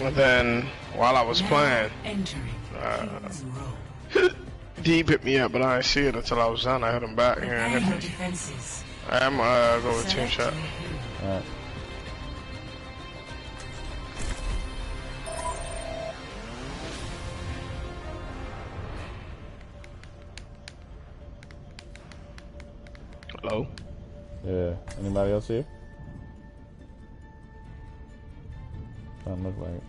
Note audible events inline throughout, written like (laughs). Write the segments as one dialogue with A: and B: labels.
A: And then while I was playing, uh, (laughs) Deep hit me up, but I didn't see it until I was done. I hit him back here. And hit I'm uh, go with team shot. Alright. Hello?
B: Yeah. Anybody else here? Doesn't look like.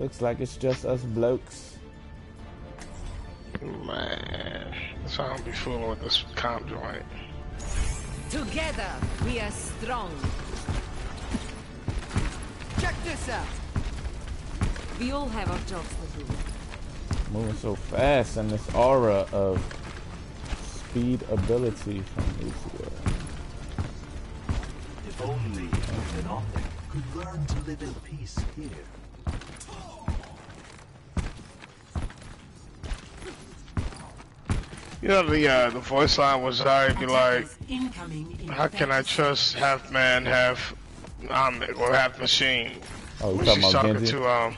B: Looks like it's just us blokes.
A: Man, that's why I don't be fooling with this comp joint.
C: Together, we are strong. Check this out. We all have our jobs to do.
B: Moving so fast and this aura of speed ability from Lucio.
D: If only an could learn to live in peace here.
A: You know the uh, the voice line was I be like, how can I trust half man, half um or half machine?
B: Oh, you talking about talking Genji?
A: to um,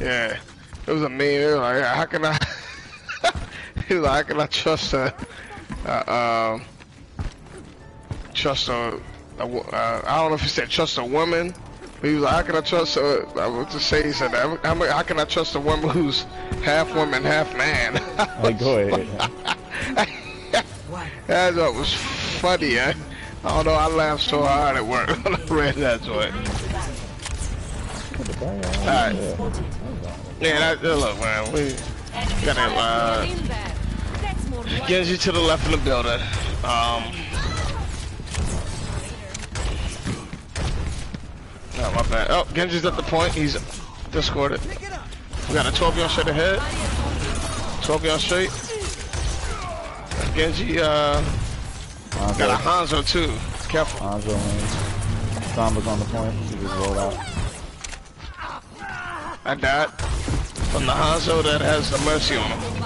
A: yeah, it was a meme. like, how can I? (laughs) he was like, how can I trust a, uh, um, trust a, a uh, I don't know if he said trust a woman he was like, how can I trust a, I was to say, he said, how, how can I trust a woman who's half woman, half man? (laughs)
B: like, go ahead. (laughs)
A: that was funny, eh? Although I laughed so hard at work when I read that joint. Alright. Yeah, that, look, man, we gotta, uh, get you to the left of the building. Um, Oh, my bad. Oh, Genji's at the point. He's discorded. We got a 12 yard straight ahead. 12 yard straight. Genji, uh, Hanzo. got a Hanzo too. Careful.
B: Hanzo, man. Sombra's on the point. She just rolled out.
A: I died from the Hanzo that has the Mercy on him.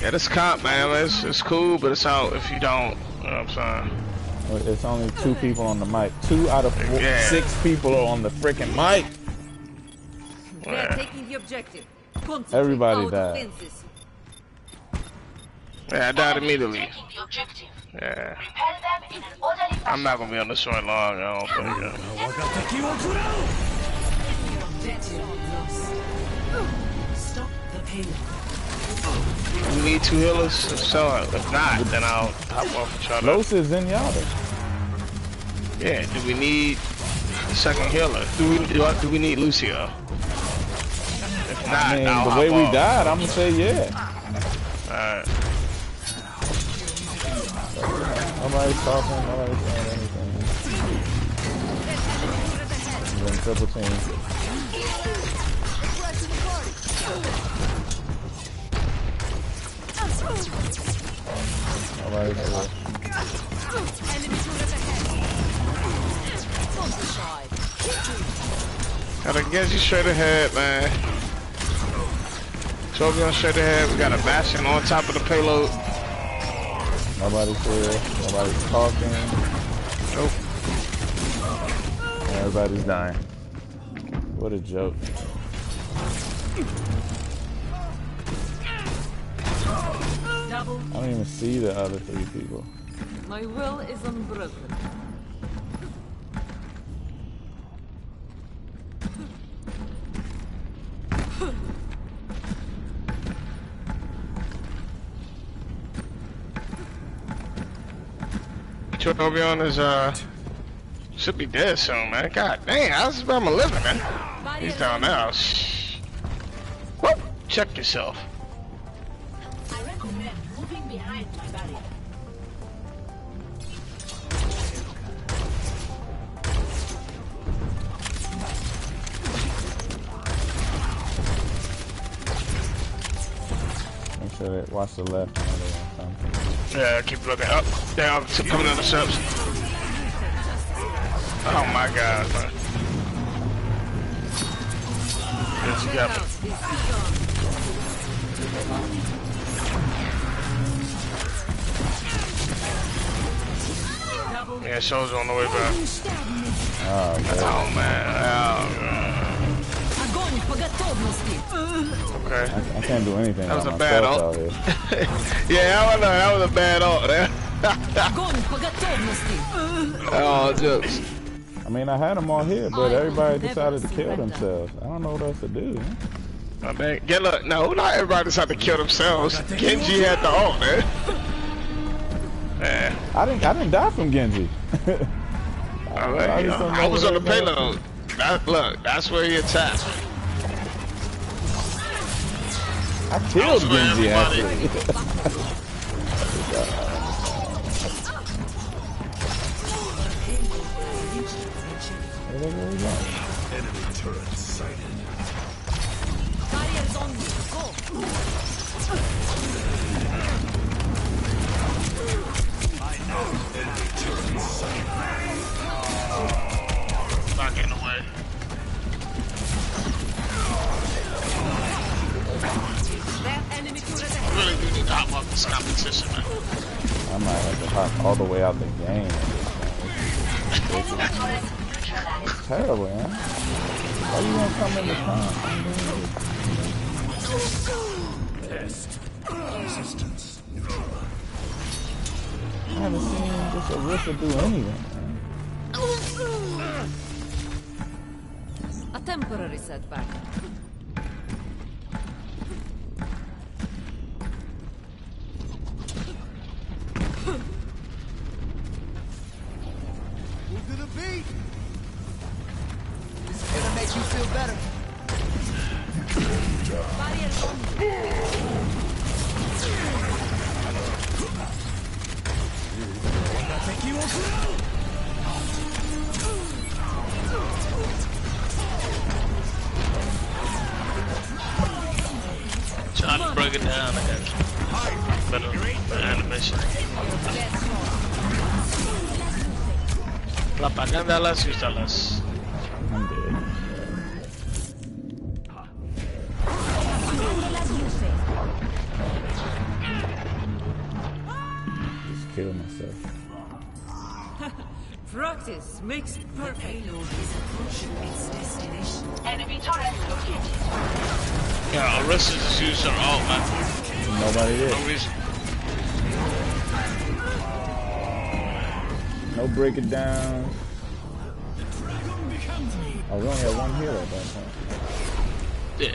A: Yeah, this comp, man, it's, it's cool, but it's out if you don't You know what I'm saying?
B: It's only two people on the mic. Two out of four, yeah. six people are on the freaking mic.
C: They're taking the objective.
B: Everybody died.
A: Yeah, I died immediately. Yeah. I'm not gonna be on the short long, I don't think. Stop the payload. We need two healers, so if not, then I'll hop off each other.
B: Los is in yonder.
A: Yeah, do we need a second healer? Do we do, do we need Lucio? If not, I mean, I'll
B: the way we
A: off.
B: died, I'm gonna say yeah.
A: Alright.
B: Nobody's talking, nobody's saying anything. We're in triple team. Alright,
A: Gotta get you straight ahead, man. Torbjorn straight ahead. We got a Bastion on top of the payload.
B: Nobody's here. Nobody's talking.
A: Nope.
B: Everybody's dying. What a joke. I don't even see the other three people.
C: My will is unbroken.
A: Torbjorn is uh should be dead soon, man. God dang, how's where I'm living, man. He's down there. Whoop, check yourself.
B: Sure they watch the left.
A: Yeah, keep looking up. Down, coming down the steps. Oh my god. Yes, you got me. Yeah, Yeah, shows on the way back.
B: Oh, man.
A: Oh man. Oh, Okay.
B: I, I, can't do anything.
A: That was a bad ult. (laughs) yeah, I don't know. That was a bad ult. oh, (laughs) (laughs) jokes.
B: I mean, I had them all here, but everybody decided to kill themselves. I don't know what else to do.
A: I mean, get look, no, not everybody decided to kill themselves. Genji had the ult, man. man.
B: I didn't, I didn't die from Genji.
A: I,
B: I,
A: I, was on the payload. That, look, that's where he attacked.
B: I killed Genji actually. (laughs)
A: Orisa do
B: anything.
A: La paganda las ustalas.
B: I'm dead. Just kill myself. (laughs)
C: Practice makes perfect.
E: Payload is approaching its destination.
A: Yeah, Orisa just used her ult, man.
B: Nobody did.
A: No reason.
B: No break it down. Oh, we only had one hero at that point.
A: Yeah.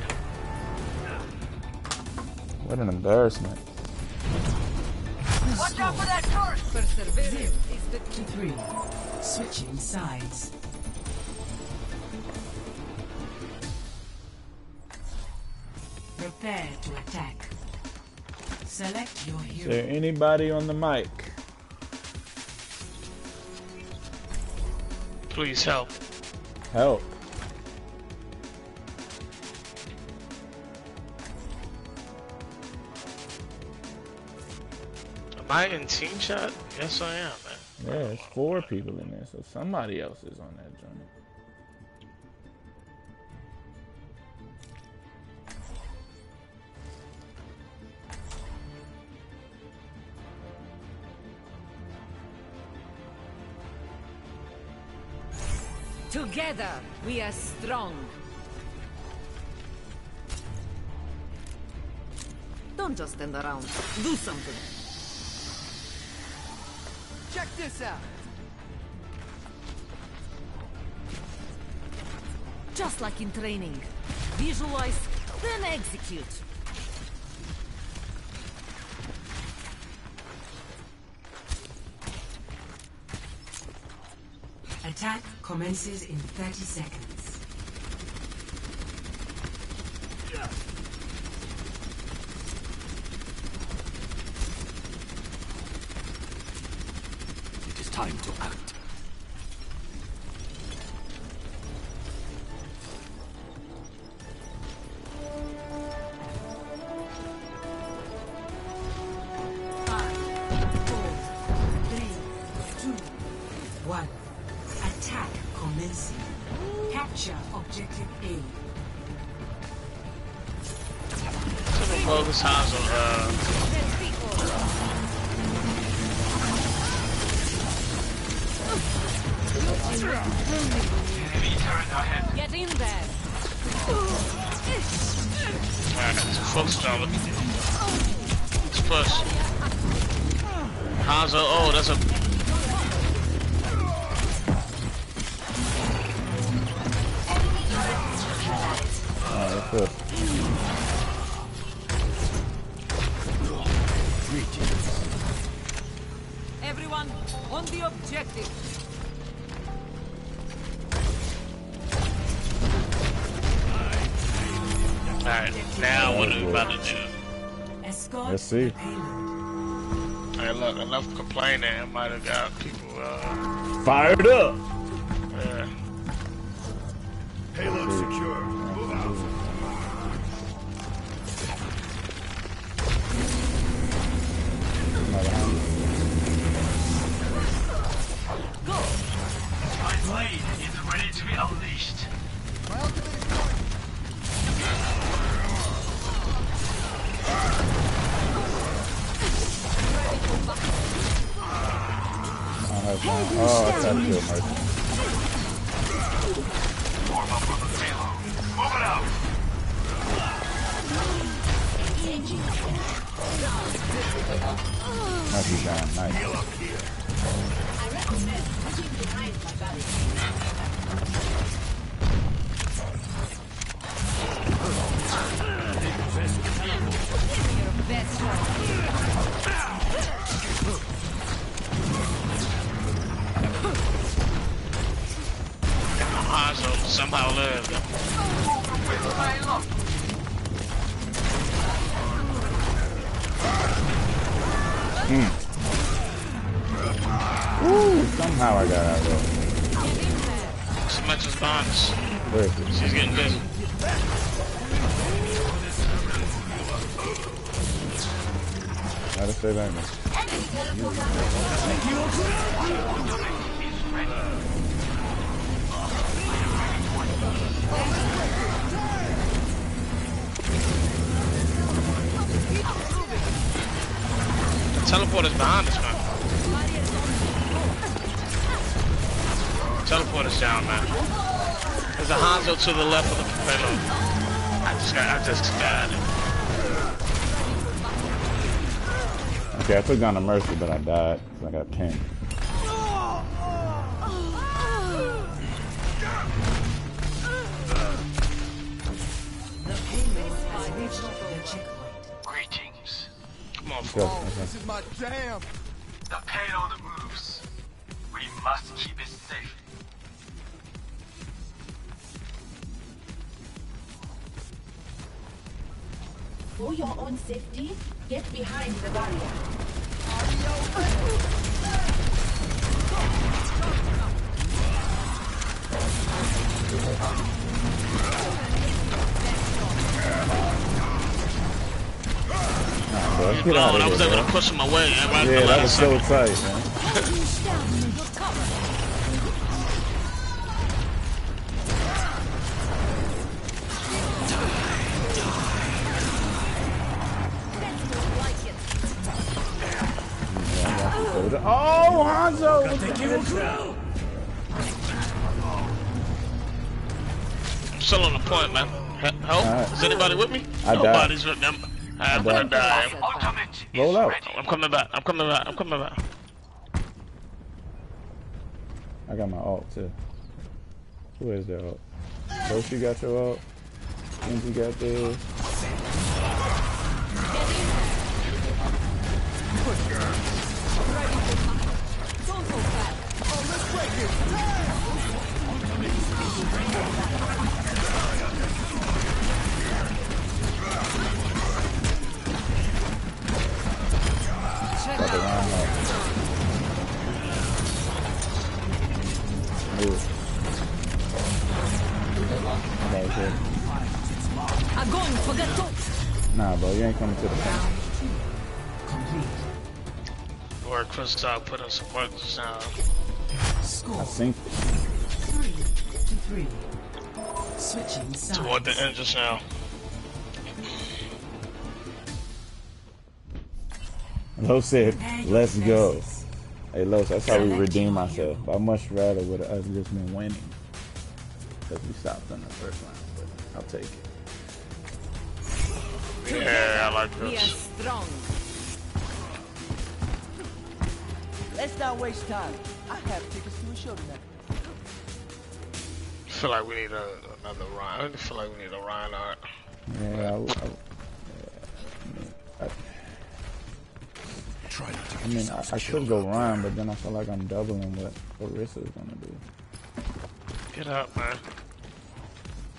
B: What an embarrassment.
C: Watch out for that Perseverance is the key.
E: Three. Switching sides. Prepare to attack. Select your hero.
B: Is there anybody on the mic?
A: Please help.
B: Help.
A: Am I in team chat? Yes, I am, man.
B: Yeah, there's four people in there, so somebody else is on that joint.
C: Together, we are strong. Don't just stand around. Do something.
F: Check this out.
C: Just like in training. Visualize, then execute.
E: Attack commences in 30 seconds.
D: It is time to
A: focus hands on uh
B: see.
A: Hey, look, enough complaining. I might have got people, uh,
B: Fired up! Nice.
C: Best shot.
A: Hanzo somehow lived. Hmm.
B: Ooh, somehow I got out of there.
A: Bonds.
B: Where is it?
A: She's getting busy.
B: Gotta stay back there.
A: Teleport is behind us, man. Teleport is down, man. There's a Hanzo to the left of the payload. I just got, I just got it.
B: Okay, I took down the Mercy, but I died because I got pinned. Bro, get
A: Hold
B: out
A: on, I
B: of
A: was
B: here,
A: able
B: bro.
A: to push him away. Right
B: Yeah,
A: the
B: that was
A: last
B: so
A: second.
B: tight, man. Oh, Hanzo! with the-
A: I'm still on the point, man. Help?
B: Alright.
A: Is anybody with me?
B: I died.
A: Nobody's with them. I'm, I'm gonna
B: died.
A: die.
B: Roll out.
D: ready.
A: I'm coming back. I'm coming back. I'm coming back.
B: I got my ult too. Who is their ult? Roshi got your ult. Genji got theirs.
A: Dog put in some work just now.
B: I
E: Score
B: synced it.
E: three to three. Switching sides.
A: Toward the end just now.
B: Lo said, let's go. Hey, Los, that's how we redeem ourselves. I much rather would have us just been winning. Because we stopped in the first round. But I'll take it.
A: Yeah, I like
C: We are
A: this.
C: strong.
F: Let's not waste time. I have tickets to a show tonight.
A: I feel like we need a, another Ryan. I feel like we need a Reinhardt.
B: Yeah, I, w- I w- yeah,
G: Try not to
B: I
G: get
B: mean, I,
G: yourselves
B: I
G: killed
B: could go
G: out
B: Ryan, but then I feel like I'm doubling what Orisa's gonna do.
A: Get up, man.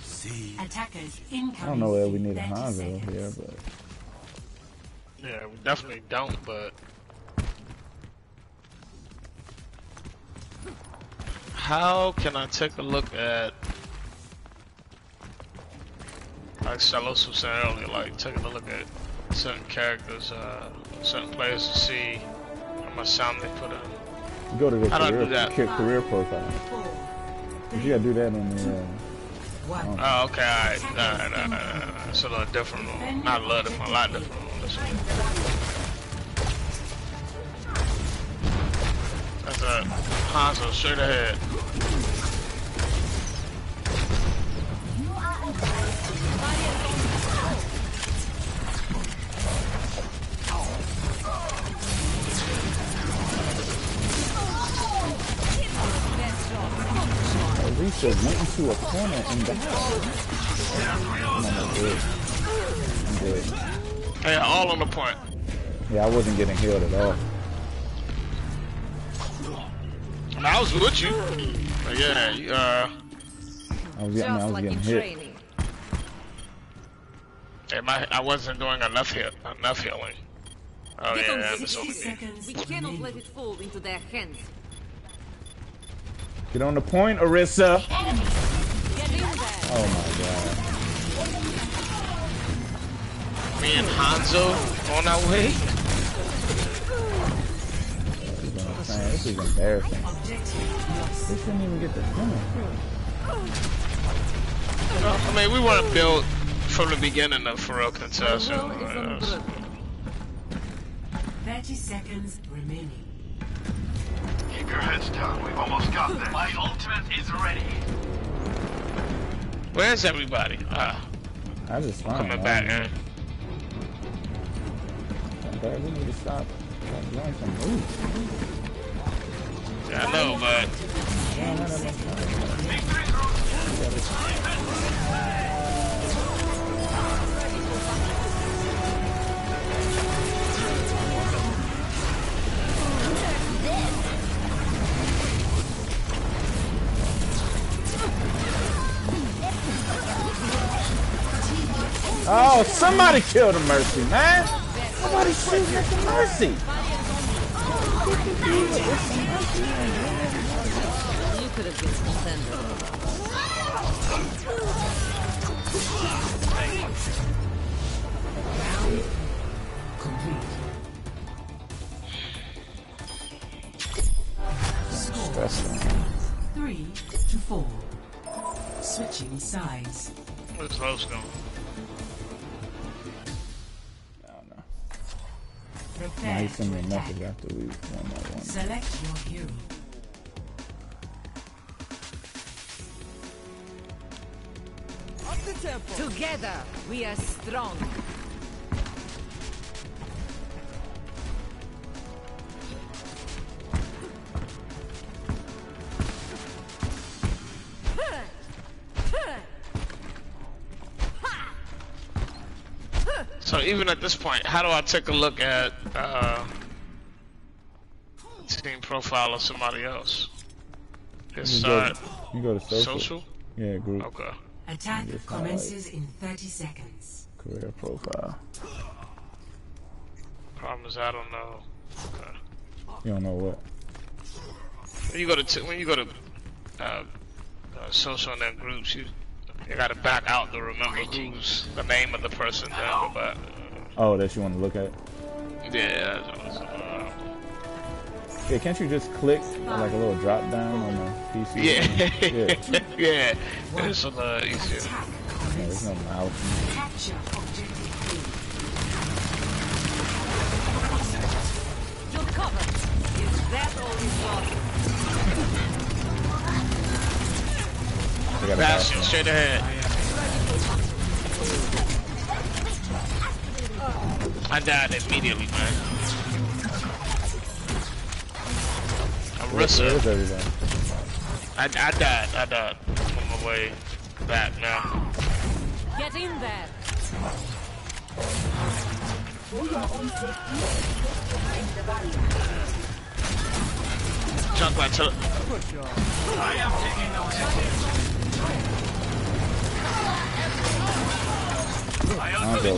G: See.
E: Attackers incoming.
B: I don't know where we need a
E: 30
B: Hanzo here, but
A: Yeah, we definitely don't, but how can I take a look at like Salos was saying earlier, like taking a look at certain characters, uh, certain players to see how much time they put in.
B: you go to the
A: do I do
B: career,
A: that?
B: ca- career profile. But you gotta do that in the. Uh.
A: Oh, okay, alright. Nah, nah, nah, nah, nah. It's a little different. one. Not a little different, a lot different. one. That's a Hanzo straight ahead.
B: Orisa went into a corner and died. Come on, I'm good. I'm good.
A: Hey, all on the point.
B: Yeah, I wasn't getting healed at all.
A: I was with you. But yeah, you, uh,
B: I was, getting, I was
C: like
B: getting
C: in
B: hit.
C: training.
A: hey, my, I wasn't doing enough heal, enough healing. Oh
C: Get on
A: yeah,
C: the
A: that's
E: 60 seconds
C: We cannot let it fall into their hands.
B: Get on the point, Orisa.
C: Get in there.
B: Oh my god.
A: Me and Hanzo on our way.
B: This is, what I'm saying. This is embarrassing. They shouldn't even get the point.
A: I mean, we weren't built from the beginning of for real
C: The
A: contest.
C: world is
A: Uh,
C: unbroken.
E: 30 seconds remaining.
D: Keep your heads down. We've almost got this. My ultimate is ready.
A: Where's everybody? Ah,
B: I just fine.
A: coming back, man.
B: Okay, we need to stop. stop doing some moves.
A: I know, but
B: Oh, somebody killed a Mercy, man! Somebody shooting at the Mercy!
C: You could have been contender.
E: Complete.
B: Stressing.
E: Three to four. Switching sides.
A: where's Los going?
B: Now
E: Prepare
B: he sent me a message
E: attack.
B: after we won that one.
E: Select your hero.
F: Up the tempo.
C: Together, we are strong.
A: So even at this point, how do I take a look at uh, team profile of somebody else? His
B: You go, you go to social.
A: social.
B: Yeah, group
A: Okay.
E: Attack commences in 30 seconds.
B: career profile.
A: Problem is I don't know. Okay.
B: You don't know what.
A: When you go to t- when you go to uh, uh, social and then groups, you you gotta back out to remember who's the name of the person. Then go back.
B: Oh, that you want to look at?
A: Yeah. that's- uh,
B: Yeah, can't you just click like a little drop down on the PC?
A: yeah.
B: yeah. (laughs)
A: yeah. It's a lot easier.
B: Yeah, there's
E: commences.
B: no mouse.
E: Capture objective B.
C: You're. Is that all?
B: I got a
A: Bastion,
B: bastion.
A: straight ahead. I died immediately, man.
B: Where-
A: Orisa.
B: Where's everybody?
A: I, I died. I died. I'm on my way back now.
C: Get in there.
H: For your own safety, get behind the barrier.
A: Jump back to
D: I am taking those hits. I
B: I'll go.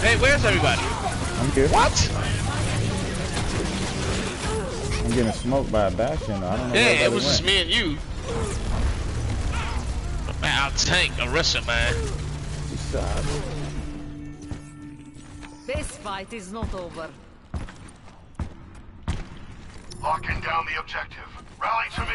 A: Hey, where's everybody?
B: I'm here.
A: What?
B: I'm getting smoked by a bastion. though. I don't know
A: Yeah, it was just me and you. Man, I'll tank Orisa, man.
C: This fight is not over.
D: Locking down the objective. Rally to me.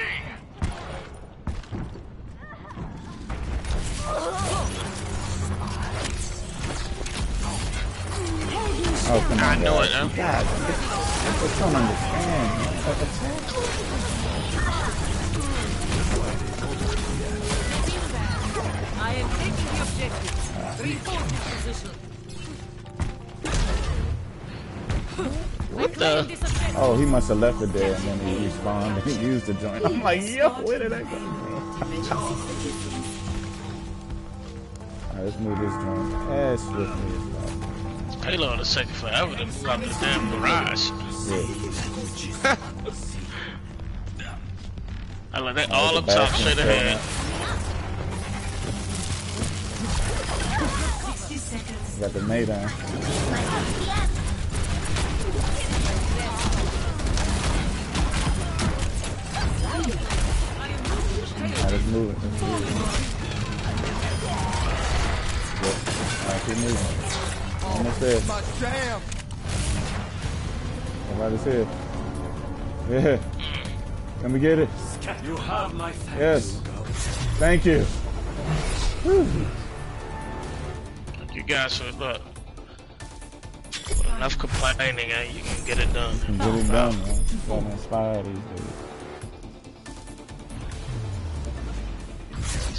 B: Oh, come on,
A: I know it, huh?
B: God, I just don't understand.
C: I am taking the objective. Reinforce this position.
A: What the?
B: Oh, he must have left it there and then he respawned and he used the joint. I'm like, yo, where did that go? Alright, let's move this joint as swiftly as possible.
A: Payload is taking forever to move out the damn garage.
B: Yeah. (laughs)
A: I like that all
B: the
A: up top,
B: bastion
A: straight
B: fell
A: ahead.
E: 60 seconds.
B: Got the nade on. Let's move it. Let's move it. Yep. Alright, keep moving. Almost there.
F: My jam.
B: Somebody's here. Yeah. Let me get it.
G: You have my thanks.
B: Yes. Thank you.
A: You guys should look. With enough complaining, eh, you can get it done.
B: Get it done, man. Gotta inspire these days.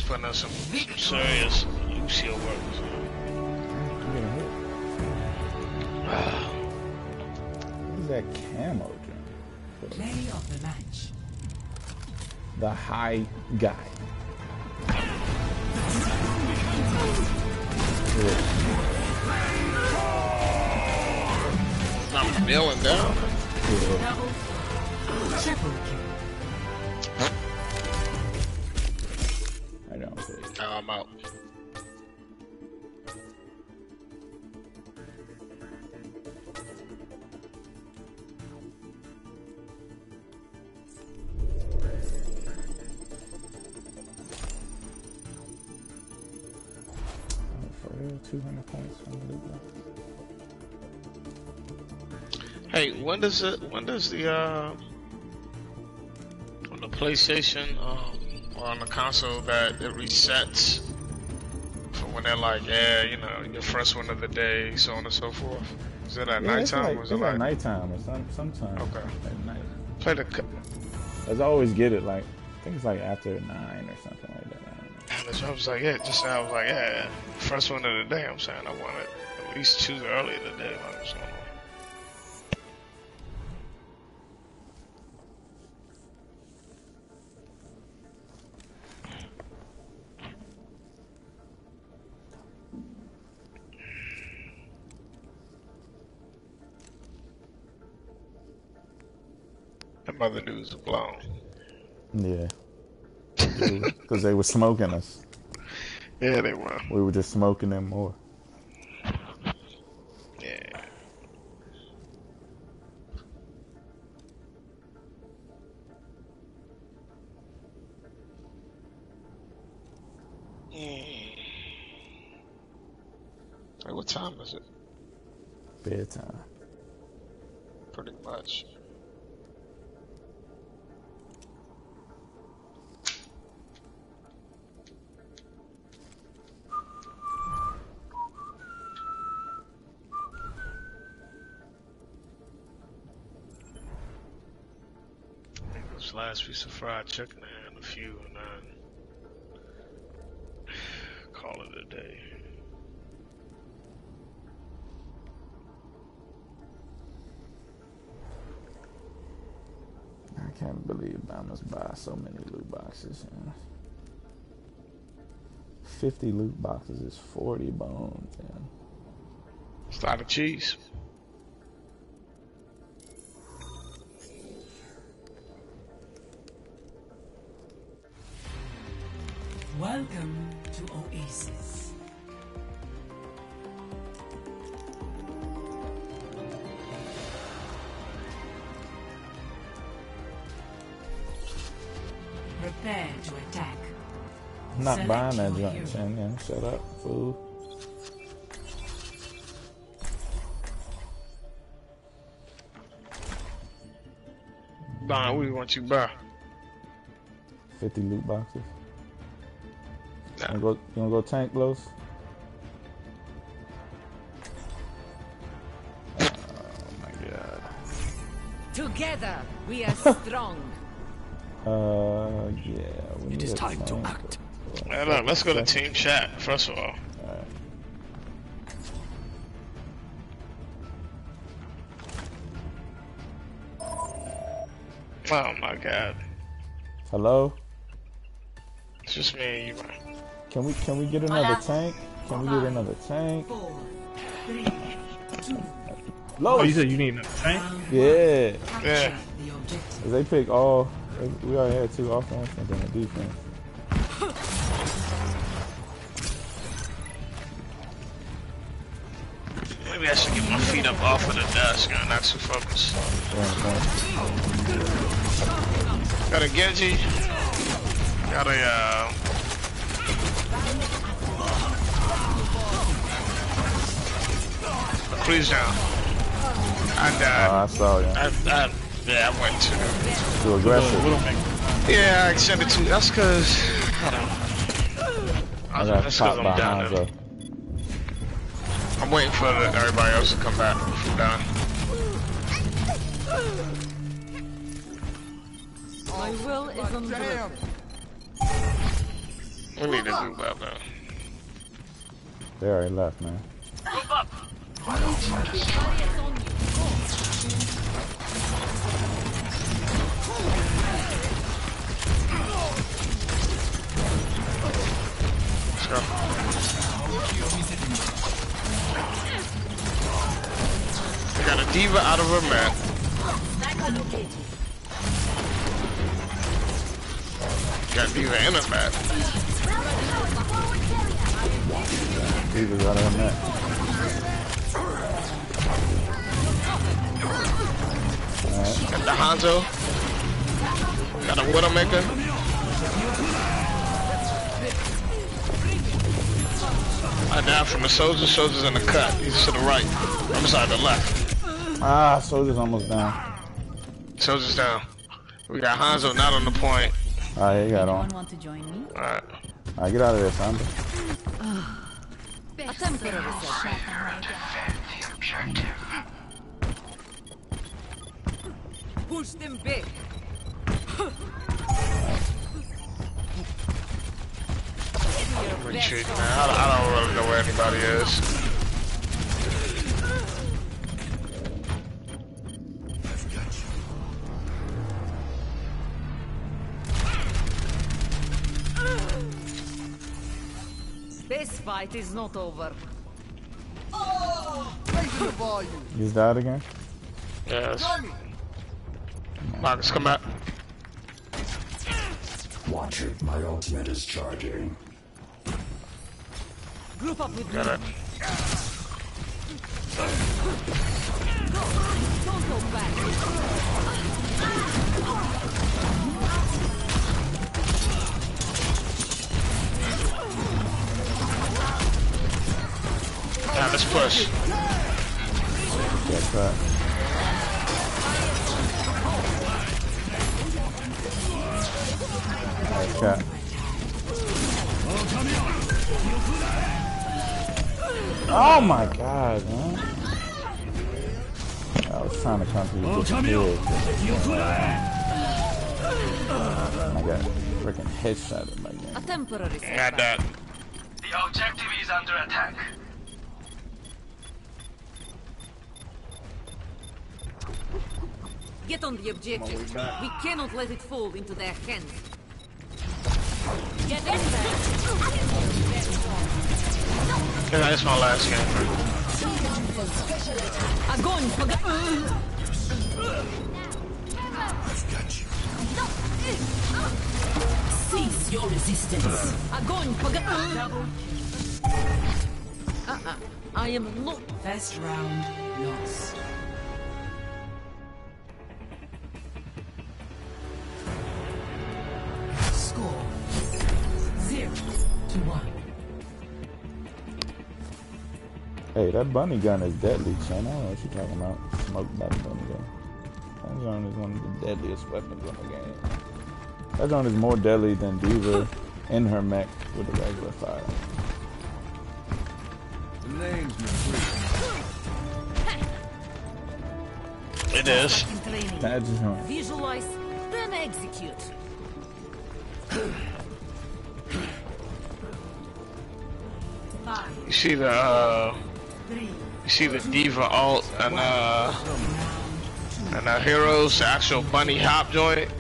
A: Let's put in some serious Lucio work.
B: I'm getting hit. What is that camo doing?
E: Play of the match.
B: The high guy.
A: I'm kneeling down.
B: Yeah.
E: Triple kill.
B: Loot box?
A: Hey, when does it? When does the uh on the PlayStation um, on the console that it resets for when they're like, yeah, you know, your first one of the day, so on and so forth. Is it at
B: Yeah,
A: nighttime
B: like,
A: or is
B: it's
A: it
B: like
A: like
B: nighttime or some, sometime
A: Okay.
B: at night.
A: play the?
B: As I always get it, like, I think it's like after 9 or something like that. I.
A: And job was like, yeah, just I was like, yeah, first one of the day. I'm saying I want it at least two early in the day. Like, other dudes are blown.
B: Yeah. (laughs) Because they were smoking us.
A: Yeah, they were.
B: We were just smoking them more.
A: Yeah. Mm. Hey, what time is it?
B: Bedtime.
A: Pretty much. Last piece of fried chicken and a few, and then call it a day.
B: I can't believe Bama's buy so many loot boxes. Man. 50 loot boxes is 40 bones. Man.
A: It's a lot of cheese.
B: I'm buying that junk,
E: hero.
B: Chan. Yeah, shut up, fool.
A: Don, what do you want you to buy?
B: 50 loot boxes.
A: Nah.
B: You wanna go, you wanna go tank, Los? Oh my god.
C: Together, we are (laughs) strong.
B: Uh, yeah. We need
G: time to
B: tank.
G: act.
A: Hey, look, let's go to team chat, first of all.
B: Alright.
A: Oh my god.
B: Hello?
A: It's just me and you, man.
B: Can we can we get another tank? Can we get another tank?
E: Four, three, two,
B: Los!
I: Oh, you said you need another tank?
B: Yeah.
A: Yeah.
E: the objective.
B: 'Cause They pick all. they- We already had two offense and then a defense.
A: Should get my feet up off of the desk and not too focused.
B: Damn, damn.
A: Got a Genji. Got a, uh... Please down. And,
B: Oh,
A: uh,
B: I saw you.
A: I, I, yeah, I went to,
B: Too aggressive.
A: yeah, I extended to, that's cause, I don't
B: I
A: know.
B: got
A: That's cause
B: popped
A: I'm
B: by
A: down.
B: Hanzo.
A: I'm waiting for the, everybody else to come back from down.
C: My will is unbroken.
A: We need to do that now.
B: They already left, man.
A: Let's go. Got a D.Va out of her mat. Got a D.Va in her mat.
B: He was out of the net. Alright.
A: Got the Hanzo. Got a Widowmaker. I down from the soldier. Soldier's in the cut. He's to the right. I'm sorry, the left.
B: Ah, soldier's almost down.
A: Soldier's down. We got Hanzo not on the point.
B: Alright, he got on.
C: want to join me?
A: Alright.
B: Alright, get out of there, Sandra.
C: A temporary setback. Push them back.
A: Retreat, man. I, don't- I don't really know where anybody is.
C: Fight is not over.
B: He's died again?
A: Yes. Marcus, come back.
G: Watch it, my ultimate is charging.
C: Group up with me.
A: Got it.
C: Don't go back.
A: Let's push.
B: That's that. Alright, cat. Oh my god, man. I was trying to come to you. with the kill. I got freaking headshot in my game.
C: A temporary
A: Got that.
D: The objective is under attack.
C: Get on the objective. We cannot let it fall into their hands. Get in there.
A: Yeah, that's my last game.
C: I'm going for the... I've got you.
E: Cease your resistance.
C: I'm going for the... Uh-uh. I am not...
E: Best round lost.
B: Hey, that bunny gun is deadly, son. I don't know what you're talking about. Smoke that bunny gun. That gun is one of the deadliest weapons in the game. That gun is more deadly than D.Va in her mech with the regular fire.
A: It is.
C: in training.
B: That just don't-
C: Visualize, then execute.
E: Five,
A: You see the uh,
E: three,
A: you see the D.Va alt and uh and uh heroes actual bunny hop joint.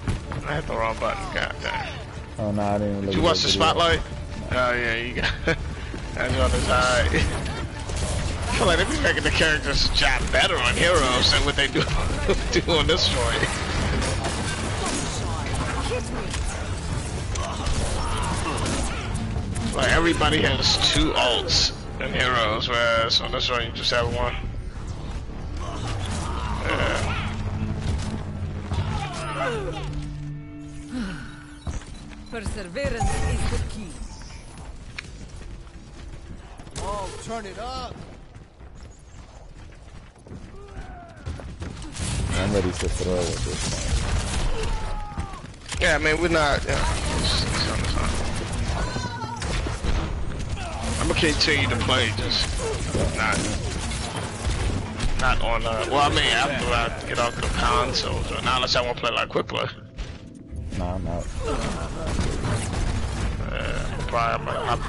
A: I hit the wrong button. God damn.
B: Oh no, I didn't. even
A: Did you watch the spotlight? Oh yeah, you got (laughs) that on is alright. I feel like they be making the characters job better on heroes than what they do (laughs) do on this joint. Like everybody has two alts in heroes, whereas on this one you just have one. Yeah.
C: Perseverance is the key.
F: Oh, turn it up.
B: I'm ready to throw at this point.
A: Yeah, I mean we're not. Yeah, it's- it's on the side. I'm gonna continue to play, just not not on. Uh, well, I mean after I get off the consoles, or not unless I want to play like quick play.
B: Nah, I'm out.
A: Uh, probably, I'm,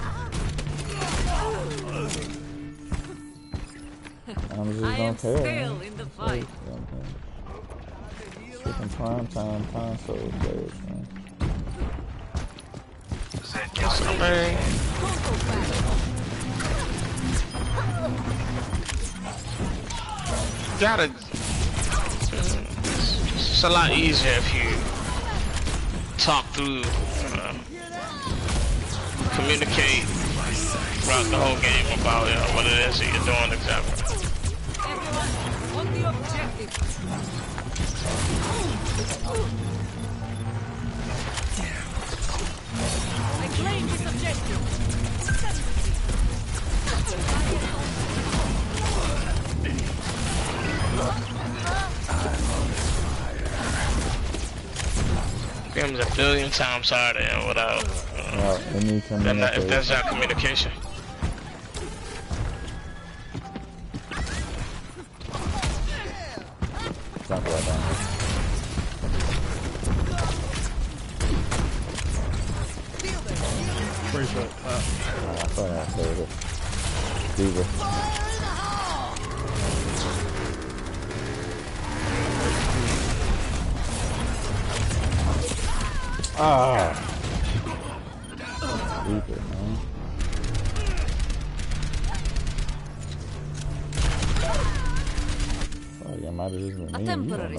B: I'm just
C: I
B: don't
C: am still
B: man.
C: in the fight.
B: Freaking prime time console players, man.
A: I mean, gotta. It's a lot easier if you talk through, uh, communicate throughout the whole game about you know, what it is that you're doing exactly.
C: Everyone, on the objective. I claim this objective.
A: Game's a billion times harder and without. Uh,
B: Well, let me
A: than that, if that's not communication.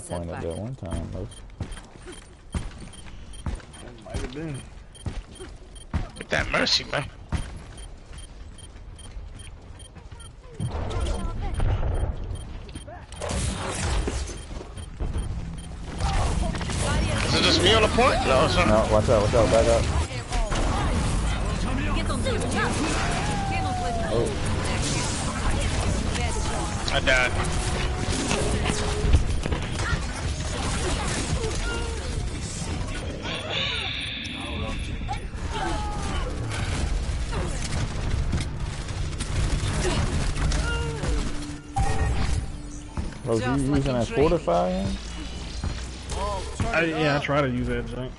B: Point at
C: setback.
B: that one time, though.
A: Might have been. Get that mercy, man. Is it just me on the point? No, it's not.
B: No, watch out, watch out, back up.
C: Get on the objective. Cannot let it
B: Oh,
A: I died.
B: Bro, you
C: Just
B: using
C: like
B: that
C: training.
B: fortifying?
F: Oh,
I: I, yeah, I try to use that junk.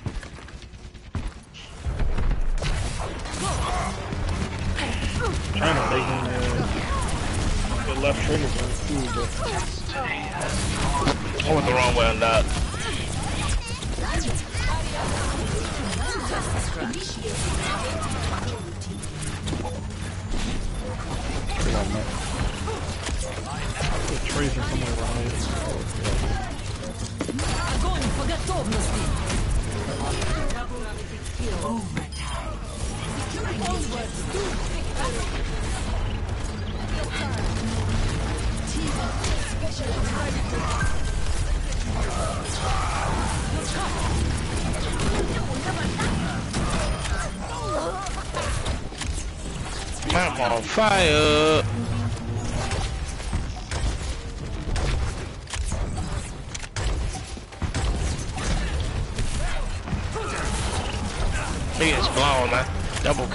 I: trying to make him uh, the left trigger button too, but
A: I went the wrong way on that.
I: the freezer somewhere around here.
C: Overtime.
A: I'm on fire.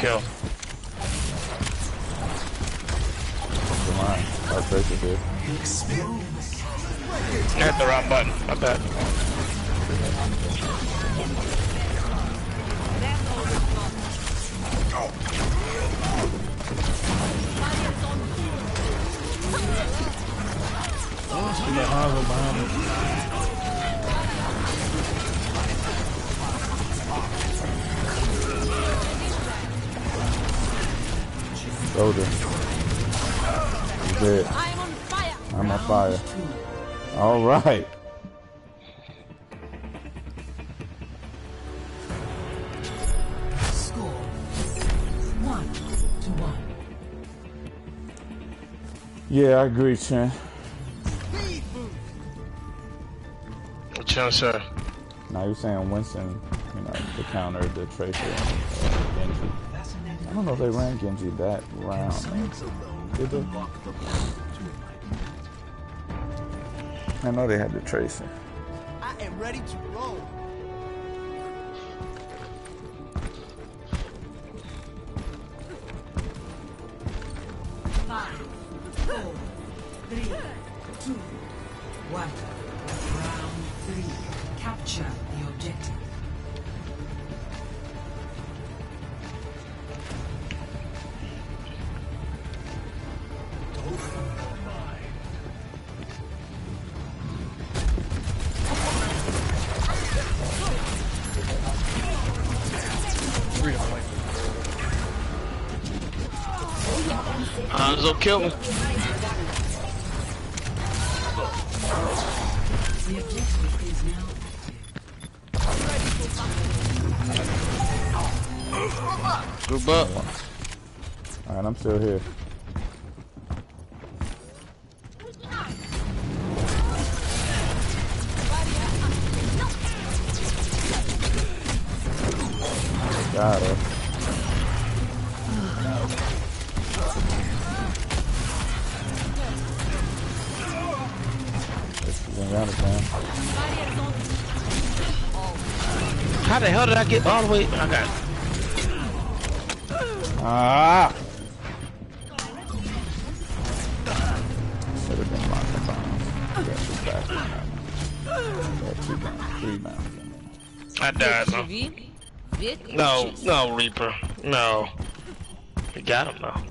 A: Kill.
B: Come on. I'll Our tracer here.
A: I hit the wrong button. My bad.
B: Yeah, I agree, Chen.
A: What you say?
B: Now you're saying Winston, you know, to counter the Tracer and uh, Genji. I don't know if they ran Genji that round. Did they? I know they had the Tracer.
F: I am ready to roll.
A: Killed me. Group up.
B: All right, I'm still here. Got her.
A: the hell did I get all the way? I got.
B: Ah! Should have been locked up on him.
A: I died,
C: though.
A: No, no, Reaper. No. We got him, though.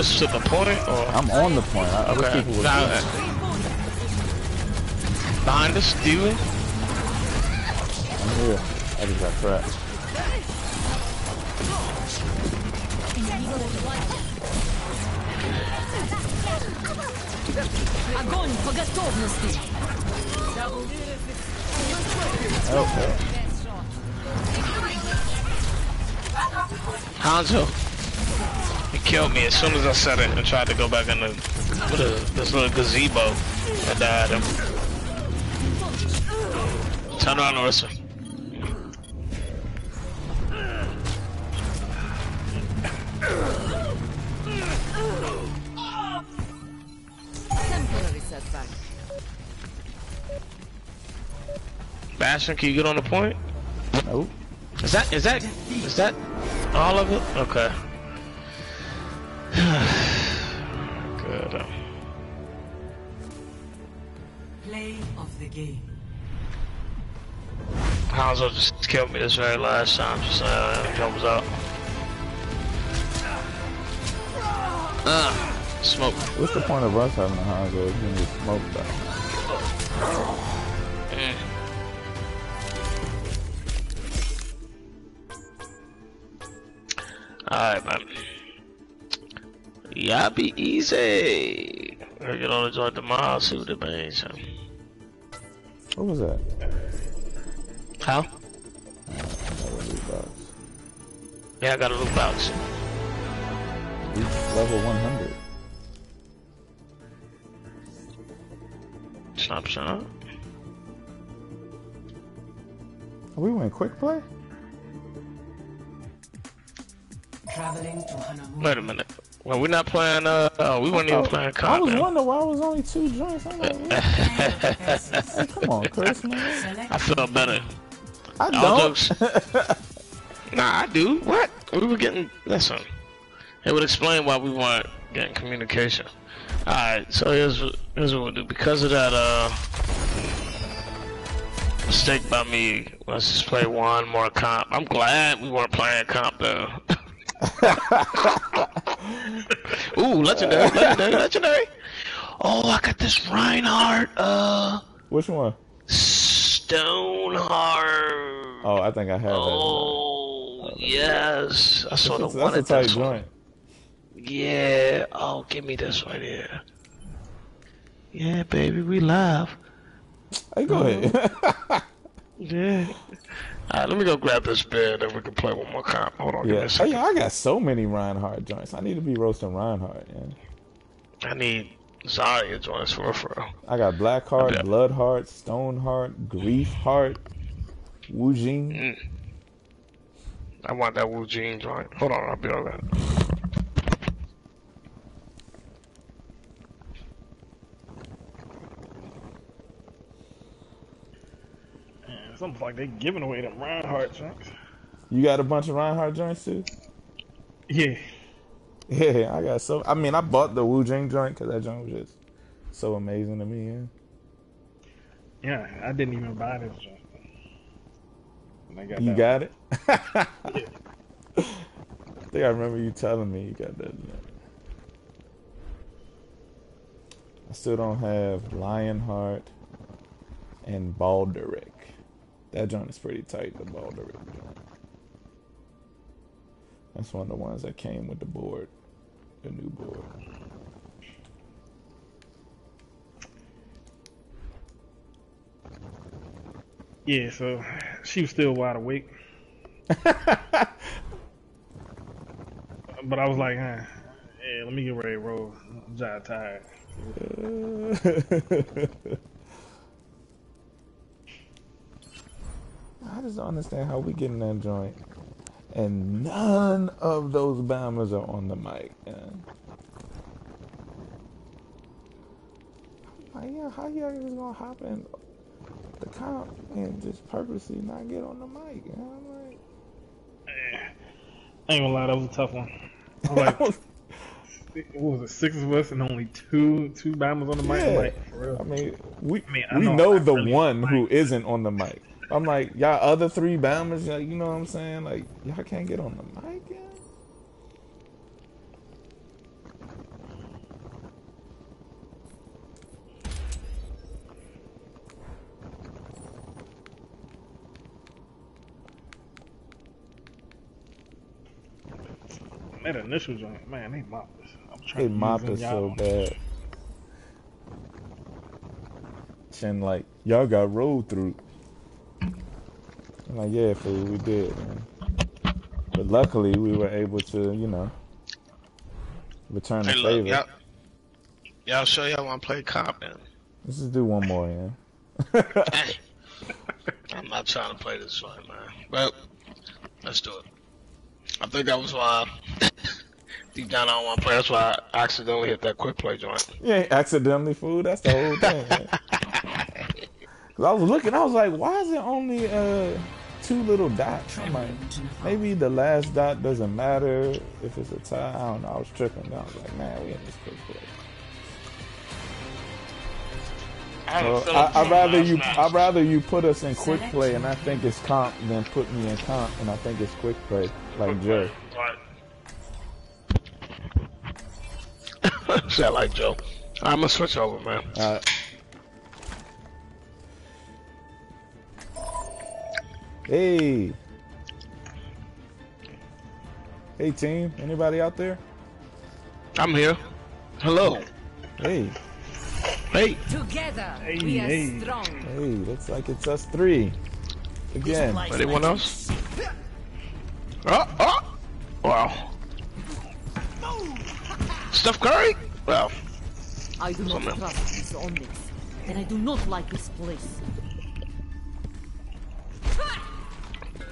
A: We want to push to the point, or
B: I'm on the point. I, I wish
A: okay?
B: people would.
A: Now, uh, behind us, Steven.
B: I'm here. I just got trapped.
C: Огонь по готовности.
B: Okay.
A: Hanzo. he killed me as soon as I said it and tried to go back in the what is this little gazebo that died him. Turn around, Orisa.
C: Temporary setback.
A: Bastion, can you get on the point?
B: Nope.
A: Is that is that is that all of it? Okay. Good.
E: Play of the game.
A: Hanzo just killed me this very last time. Just uh, jumps out. Ah, smoke.
B: What's the point of us having a Hanzo if you get smoked out?
A: Mm. Alright, man. Yeah, be easy. I get on the joint tomorrow, see what it means.
B: What was that?
A: How?
B: Another.
A: Yeah, I got a loot box.
B: Reach level 100.
A: Stop, stop.
B: Oh, we went quick play?
E: Traveling to Hanamu.
A: Wait a minute. Well, we're not playing, uh, oh, we weren't even playing
B: I
A: comp.
B: was wondering why it was only two joints. I'm like, (laughs) hey, come on, Chris, man.
E: Select
A: I feel better.
B: I
A: All
B: don't.
A: jokes. (laughs) Nah, I do. What? We were getting, listen. It would explain why we weren't getting communication. Alright, so here's, what- here's what we'll do. Because of that, uh, mistake by me, let's just play one more comp. I'm glad we weren't playing comp though. (laughs) (laughs) Ooh, legendary, (laughs) legendary, legendary. Oh, I got this Reinhardt, uh,
B: Which one?
A: Stonehardt.
B: Oh, I think I have that.
A: Oh, yes. I sort of wanted
B: that's a tight
A: this one.
B: joint.
A: Yeah. Oh, give me this right here. Yeah, baby, we live.
B: Hey, go ahead. (laughs)
A: Yeah. Alright, let me go grab this bed and we can play one more comp. Hold on, give me
B: yeah.
A: a
B: Hey,
A: second.
B: I got so many Reinhardt joints. I need to be roasting Reinhardt. Yeah.
A: I need Zarya joints for real, real.
B: I got Blackhardt,
A: Yeah.
B: Bloodhardt, Stonehardt, Greifhardt, Wu Jing.
A: Mm. I want that Wu Jing joint. Hold on, I'll be all that.
I: Something like they giving away them Reinhardt joints.
B: You got a bunch of Reinhardt joints too?
I: Yeah.
B: Yeah, I got so. I mean, I bought the Wu Jing joint because that joint was just so amazing to me. Yeah.
I: Yeah, I didn't even buy this joint. And I got
B: You got it? (laughs) I think I remember you telling me you got that. joint. I still don't have Lionhardt and Balderich. That joint is pretty tight, the Balderich joint. That's one of the ones that came with the board, the new board.
I: Yeah, so she was still wide awake. (laughs) but I was like, huh, yeah, let me get ready to roll. I'm tired. (laughs)
B: I just don't understand how we get in that joint and none of those bombers are on the mic. Man. Like, yeah, how y'all just gonna hop in the comp and just purposely not get on the mic? You know? I'm like, eh,
I: I ain't gonna lie, that was a tough one. I was like, (laughs) what was it, six of us and only two two bombers on the mic? I'm
B: Yeah.
I: like, for real.
B: I mean, we
I: I mean, I
B: we
I: know
B: know, the
I: really
B: one who isn't on the mic. I'm like, y'all other three bombers, like, you know what I'm saying? Like, y'all can't get on the mic. Yeah?
I: That initial joint, man, they mopped us. I'm trying
B: They
I: to
B: mopped us so bad. And like, y'all got rolled through. I'm like, yeah, fool, we did, man. But luckily, we were able to, you know, return the
A: look,
B: favor.
A: y'all, y'all sure y'all want to play cop, man.
B: Let's just do one more, yeah.
A: Hey, (laughs) I'm not trying to play this one, man. But let's do it. I think that was why (coughs) deep down I don't want to play. That's why I accidentally hit that quick play joint.
B: You ain't accidentally fool. That's the whole thing. (laughs) 'Cause I was looking, I was like, why is it only uh two little dots? I'm like, maybe the last dot doesn't matter if it's a tie. I don't know. I was tripping. I was like, man, we in this quick play.
A: I
B: So I, I'd rather you, I'd rather you put us in quick play, and I think it's comp, than put me in comp, and I think it's quick play, like Joe.
A: Right. (laughs) Sound like Joe. I'm gonna switch over, man.
B: Uh, hey, hey team, anybody out there?
A: I'm here. Hello.
B: Hey,
A: Hey.
C: Together,
I: Hey,
C: we are
I: hey.
C: strong.
B: hey, looks like it's us three again.
A: Anyone else? Oh, oh. Wow. Steph Curry? Well,
C: I do not
A: Someone.
C: trust these Omnics, and I do not like this place.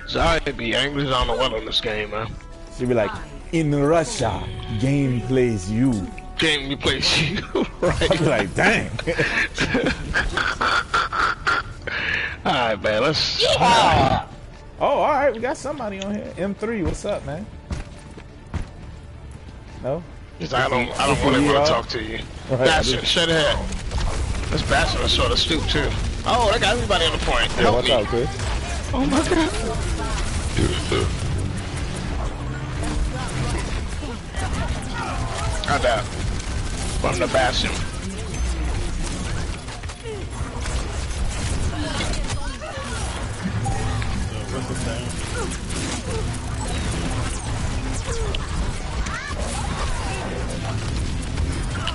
A: Zai be angry as I don't know what on this game, man.
B: She'd be like, in Russia, game plays you.
A: Game we play you, (laughs)
B: I'd be like, dang. (laughs)
A: Alright, man, let's.
B: oh, all right, we got somebody on here. M3, what's up, man? No?
A: Cause I don't, I don't really want to talk to you.
B: Right,
A: Bastard, shut ahead. This bastard is sort of stoop too. Oh, they got everybody on the point.
B: Yeah,
A: Help me.
B: out.
A: Oh my god. Got that. From the bastion.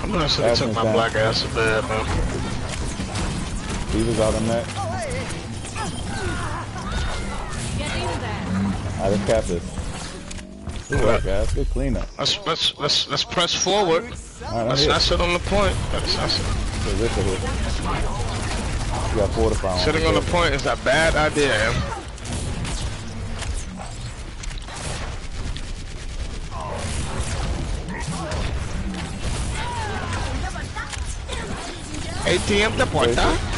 A: I'm gonna say took my black ass to bed, man.
B: He was out on that. I just capped it. Good work, guys. Good cleanup.
A: Let's let's let's let's press forward.
B: All right, I'm
A: Let's not sit on the point. That's, that's
B: Okay, Richard. You got fortify on.
A: Sitting on the point is a bad idea. ATM de puerta.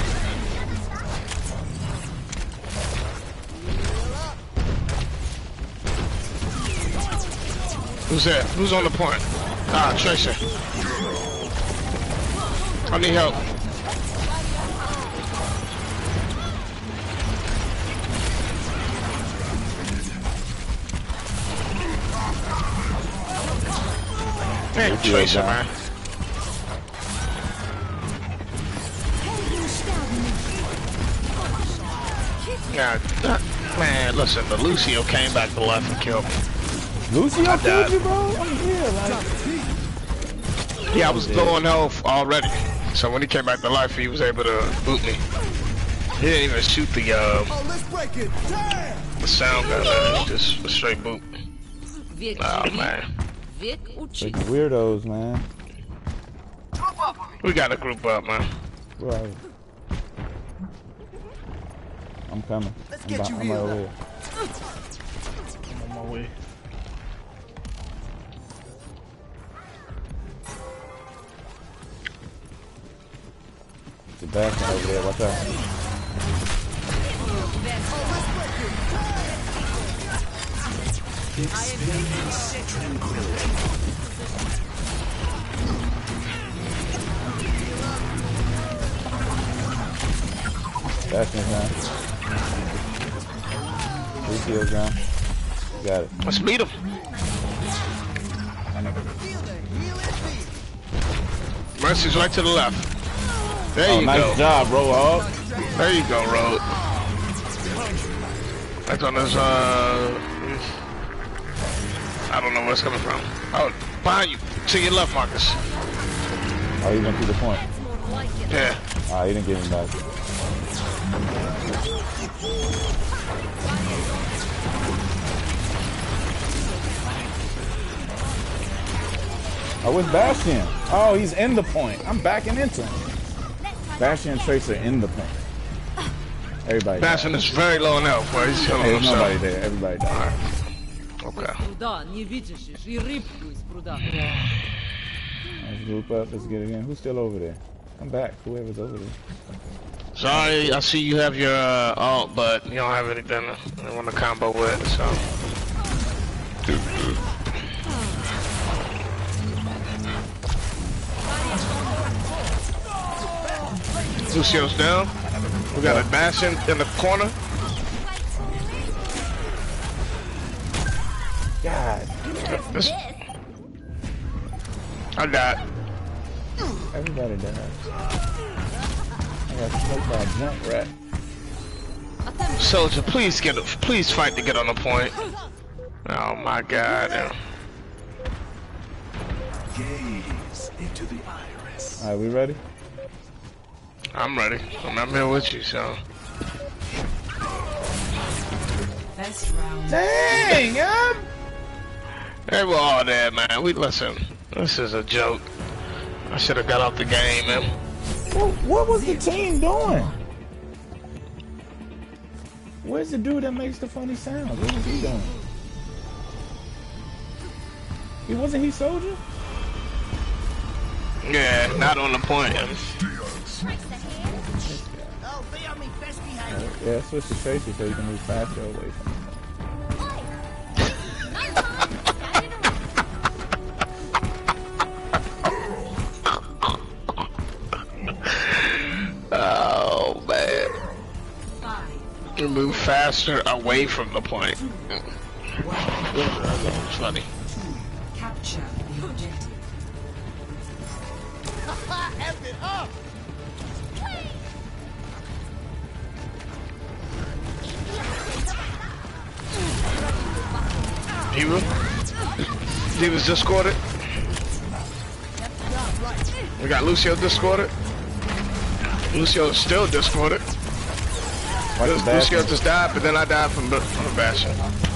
A: Who's that? Who's on the point? Ah, Tracer. I need help. Hey, Tracer, man. Yeah, man, listen, the Lucio came back to life and killed me.
B: Lucy,
A: I
B: killed you, bro. I'm here, like.
A: Yeah, I was going off already. So when he came back to life, he was able to boot me. He didn't even shoot the uh,
F: oh,
A: the sound guy, Man. Just a straight boot. Oh man.
B: Like weirdos, man.
A: We got a group up, man.
B: Right. I'm coming.
F: Let's
B: I'm
F: get you
B: I'm Sebastian over there. Watch out. Sebastian's down. Lucio's down. Got it.
A: Let's meet him. Mercy's right to the left. There
B: oh,
A: you
B: nice
A: go.
B: Nice job, Road
A: There you go, Road. That's on his. uh... I don't know where it's coming from. Oh, behind you. To your left, Marcus.
B: Oh, you didn't the point.
A: Yeah.
B: Ah, he didn't get him back. I was Bastion. Oh, he's in the point. I'm backing into him. Bastion and Trace are in the plane. Everybody.
A: Bastion died. is very low now, where he's killing
B: hey, There's
A: himself.
B: nobody there. Everybody died.
C: Right. Okay.
B: Let's group up. Let's get it in. Who's still over there? Come back. Whoever's over there.
A: Sorry, I see you have your uh, alt, but you don't have anything I want to combo with, so. Lucio's down. We got a Bastion in the corner.
B: God.
A: This- I got.
B: Everybody died. I got smoked by a Junkrat.
A: Soldier, please get, please fight to get on the point. Oh my God.
G: Gaze into the iris.
B: Alright, we ready?
A: I'm ready. I'm, I'm here with you, so.
E: Best round.
B: Dang, I'm...
A: Hey, we're all there, man. We listen. This is a joke. I should have got off the game, man.
B: What, what was the team doing? Where's the dude that makes the funny sounds? What was he doing? He wasn't he soldier?
A: Yeah, not on the point. Man.
F: Oh, be on me best behavior.
B: Yeah, switch to Tracer so you can move faster away from him.
A: Oh, man. You move faster away from the point. Funny. D.Va's discorded. We got Lucio discorded. Lucio is still discorded. Lucio just died, but then I died from the, from the Bastion.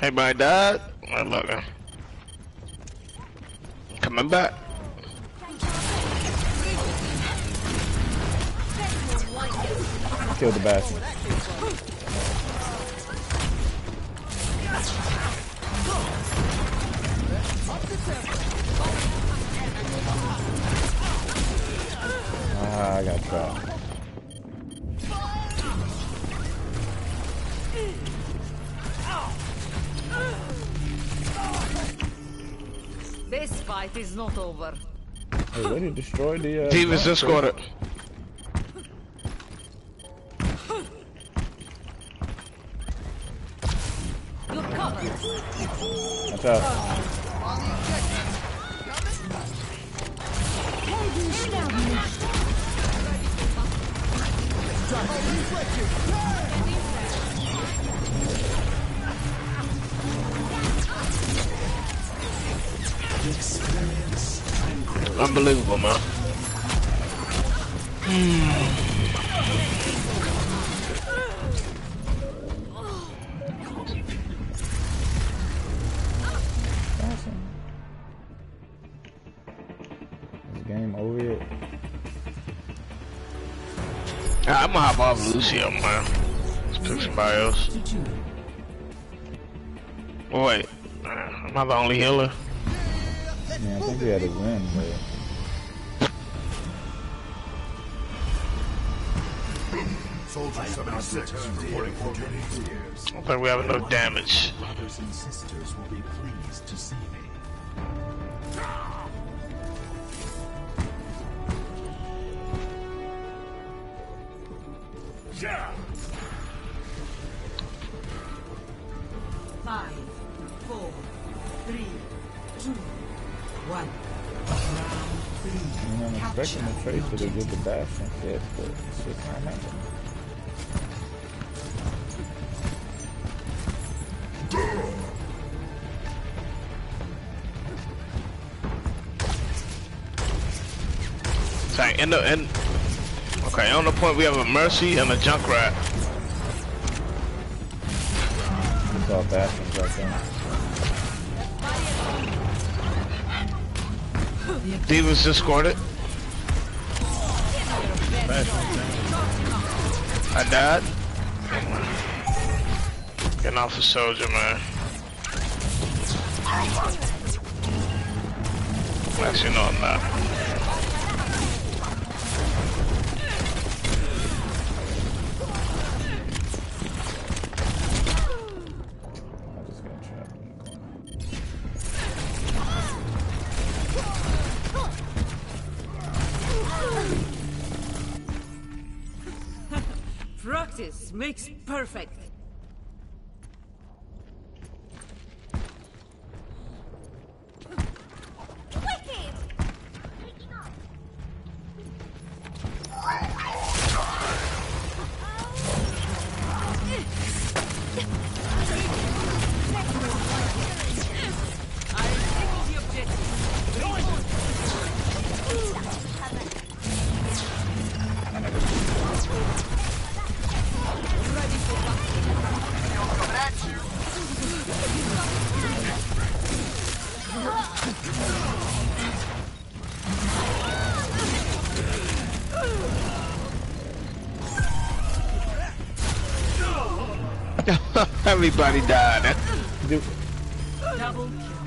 A: Everybody died? Oh, look. uh, Coming back.
B: Killed the Bastion. Ah, I got trapped.
C: This fight is not over.
B: Hey, where did destroy the uh,
A: D.Va's
B: jump
A: discorded.
C: You're covered.
B: switch? Watch
A: Unbelievable, man.
B: Bastion. Is game over yet?
A: I'm gonna hop off Lucio, man. Let's pick somebody else. Wait, am I the only healer?
B: I mean, I think we had a win, but
G: Soldier 76 reporting for duty.
A: I don't think we have no damage.
G: Brothers and sisters will be pleased to see me. Yeah.
E: Five, four, three, two, one. Round three.
B: I mean, I'm expecting the Tracer to get the Bastion fit, but it's just not
A: in the in. Okay, on the point we have a Mercy and a Junkrat.
B: It's all Bastions, I think.
A: D.Va's discorded. I died. Getting off the soldier, man. Actually, no, I'm not. Everybody died.
B: Dude,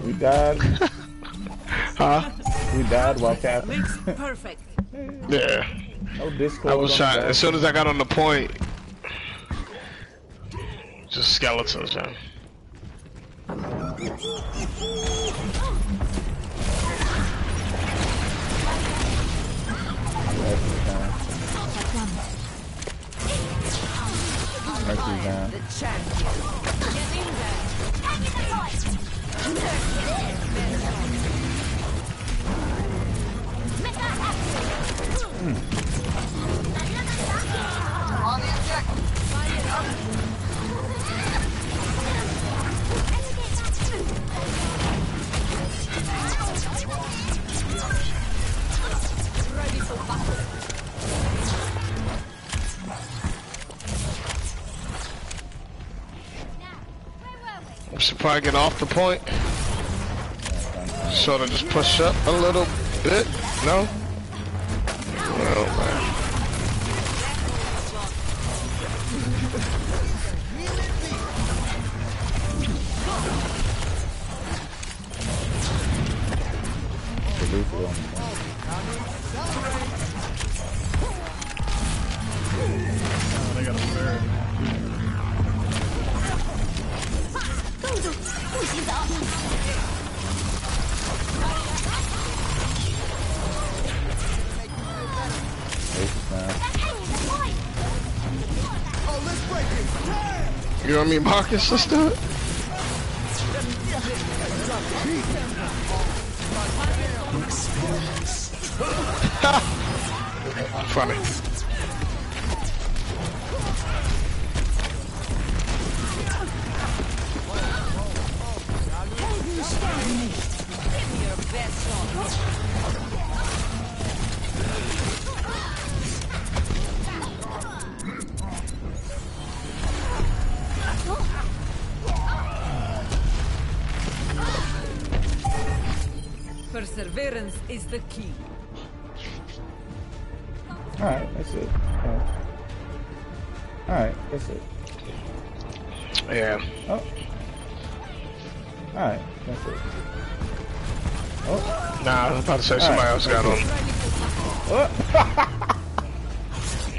B: we died.
A: Huh?
B: We died while capping.
C: perfect.
A: Yeah.
B: No Discord.
A: I was
B: on
A: trying. As soon as I got on the point, just skeletons, man.
B: Mercy's down.
C: The champion.
A: I should probably get off the point. Sort of just push up a little bit. No? Oh, man. Mean, Marcus? Let's do it. (laughs)
C: Perseverance is the key.
B: Alright, that's it. Alright, Alright, that's it.
A: Yeah.
B: Oh. Alright, that's it. Oh.
A: Nah, I was about to say somebody else got on. (laughs)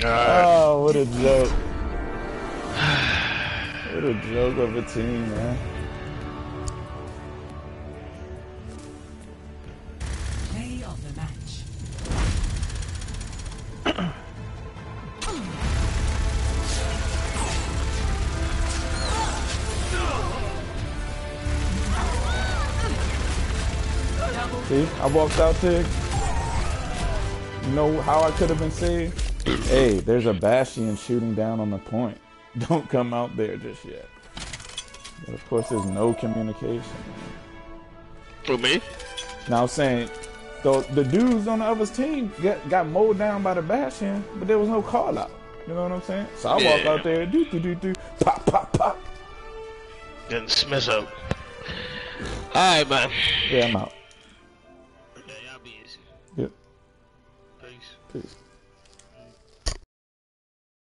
A: Alright.
B: Oh, what a joke. (sighs) What a joke of a team, man. I walked out there. You know how I could have been saved? (clears throat) hey, there's a Bastion shooting down on the point. (laughs) Don't come out there just yet. But of course, there's no communication.
A: For me?
B: Now I'm saying, the the dudes on the other team got, got mowed down by the Bastion, but there was no call out. You know what I'm saying? So I walk out there, do do do do, pop pop pop.
A: Getting Smith up. Alright, man.
B: Yeah, I'm out.